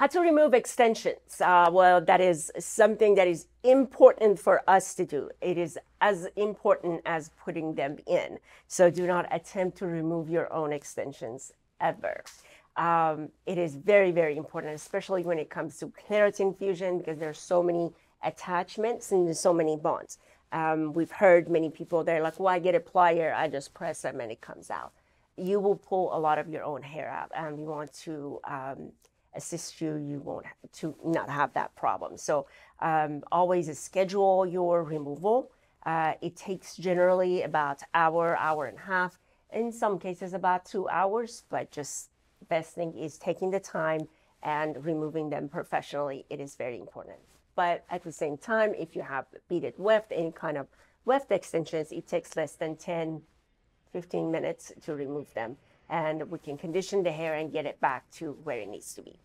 How to remove extensions? Uh, well, that is something that is important for us to do. It is as important as putting them in. So do not attempt to remove your own extensions ever. Um, it is very, very important, especially when it comes to keratin fusion, because there's so many attachments and so many bonds. Um, we've heard many people, they're like, well, I get a plier, I just press them and it comes out. You will pull a lot of your own hair out. and we want to um, assist you, you won't have to not have that problem. So um, always schedule your removal. Uh, it takes generally about hour, hour and a half. In some cases, about two hours. But just best thing is taking the time and removing them professionally. It is very important. But at the same time, if you have beaded weft, any kind of weft extensions, it takes less than 10, 15 minutes to remove them and we can condition the hair and get it back to where it needs to be.